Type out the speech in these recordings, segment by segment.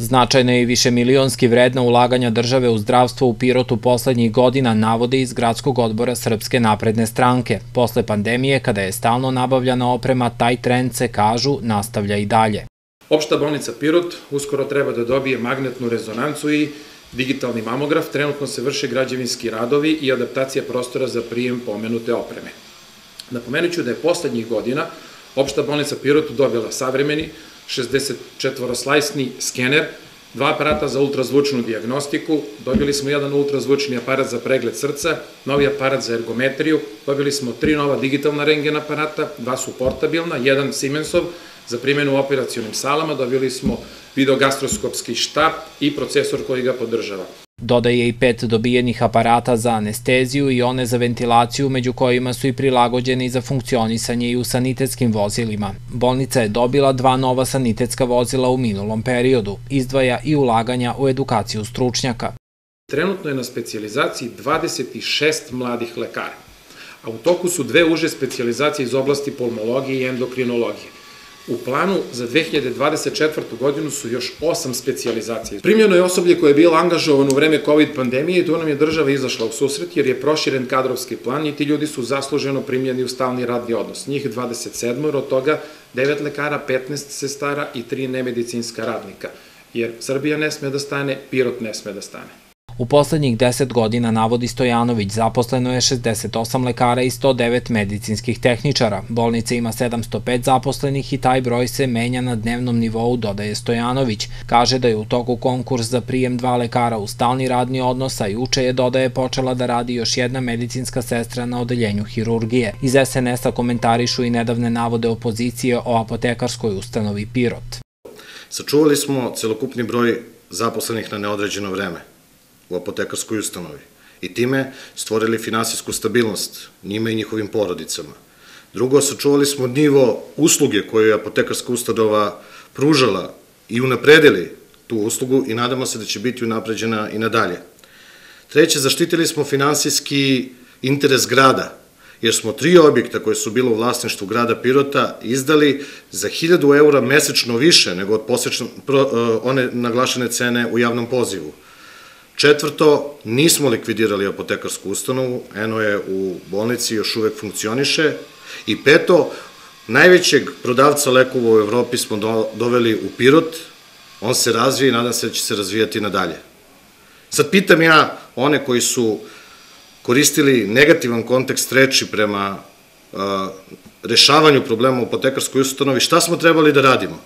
Značajno je i više milionski vredna ulaganja države u zdravstvo u Pirotu poslednjih godina navode iz Gradskog odbora Srpske napredne stranke. Posle pandemije, kada je stalno nabavljana oprema, taj trend se, kažu, nastavlja i dalje. Opšta bolnica Pirot uskoro treba da dobije magnetnu rezonancu i digitalni mamograf. Trenutno se vrše građevinski radovi i adaptacija prostora za prijem pomenute opreme. Napomenut ću da je poslednjih godina opšta bolnica Pirot dobila savremeni 64-slajsni skener, dva aparata za ultrazvučnu diagnostiku, dobili smo jedan ultrazvučni aparat za pregled srca, novi aparat za ergometriju, dobili smo tri nova digitalna rengen aparata, dva su portabilna, jedan Siemensov za primjenu u operacijonim salama, dobili smo videogastroskopski štab i procesor koji ga podržava. Dodaje i pet dobijenih aparata za anesteziju i one za ventilaciju, među kojima su i prilagođeni za funkcionisanje i u sanitetskim vozilima. Bolnica je dobila dva nova sanitetska vozila u minulom periodu, izdvaja i ulaganja u edukaciju stručnjaka. Trenutno je na specializaciji 26 mladih lekara, a u toku su dve uže specializacije iz oblasti pulmologije i endokrinologije. U planu za 2024. godinu su još osam specializacija. Primljeno je osoblje koje je bilo angažovano u vreme COVID pandemije i tu nam je država izašla u susret jer je proširen kadrovski plan i ti ljudi su zasluženo primljeni u stalni radni odnos. Njih 27, od toga 9 lekara, 15 sestara i 3 nemedicinska radnika. Jer Srbija ne sme da stane, Pirot ne sme da stane. U poslednjih 10 godina, navodi Stojanović, zaposleno je 68 lekara i 109 medicinskih tehničara. Bolnica ima 705 zaposlenih i taj broj se menja na dnevnom nivou, dodaje Stojanović. Kaže da je u toku konkurs za prijem dva lekara u stalni radni odnos, a juče je, dodaje, počela da radi još jedna medicinska sestra na odeljenju hirurgije. Iz SNS-a komentarišu i nedavne navode opozicije o apotekarskoj ustanovi Pirot. Sačuvali smo celokupni broj zaposlenih na neodređeno vreme u apotekarskoj ustanovi i time stvorili finansijsku stabilnost njima i njihovim porodicama. Drugo, sačuvali smo nivo usluge koju je apotekarska ustanova pružala i unapredili tu uslugu i nadamo se da će biti unapređena i nadalje. Treće, zaštitili smo finansijski interes grada, jer smo tri objekta koje su bilo u vlasništvu grada Pirota izdali za 1000 eura mesečno više nego od posečne, e, one naglašene cene u javnom pozivu. Četvrto, nismo likvidirali apotekarsku ustanovu, eno je u bolnici još uvek funkcioniše. I peto, najvećeg prodavca lekova u Evropi smo doveli u Pirot, on se razvije i nadam se da će se razvijati nadalje. Sad pitam ja one koji su koristili negativan kontekst reči prema rešavanju problema u apotekarskoj ustanovi, šta smo trebali da radimo?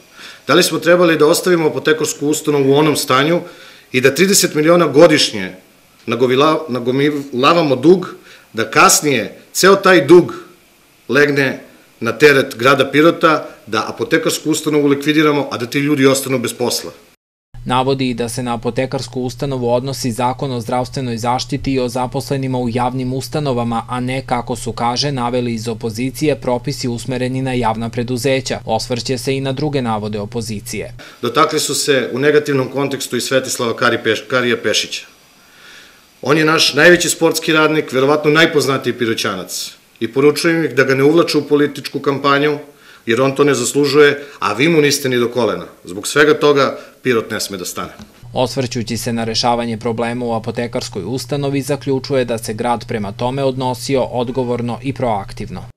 Da li smo trebali da ostavimo apotekarsku ustanovu u onom stanju i da 30 miliona godišnje nagomilavamo dug, da kasnije ceo taj dug legne na teret grada Pirota, da apotekarsku ustanovu likvidiramo, a da ti ljudi ostanu bez posla. Navodi da se na apotekarsku ustanovu odnosi zakon o zdravstvenoj zaštiti i o zaposlenima u javnim ustanovama, a ne, kako su kaže, naveli iz opozicije propisi usmereni na javna preduzeća. Osvrće se i na druge navode opozicije. Dotakli su se u negativnom kontekstu i Svetislava Karija Pešića. On je naš najveći sportski radnik, verovatno najpoznatiji piroćanac. I poručujem ih da ga ne uvlaču u političku kampanju, jer on to ne zaslužuje, a vi mu niste ni do kolena. Zbog svega toga Pirot ne sme da stane. Osvrćući se na rešavanje problema u apotekarskoj ustanovi, zaključuje da se grad prema tome odnosio odgovorno i proaktivno.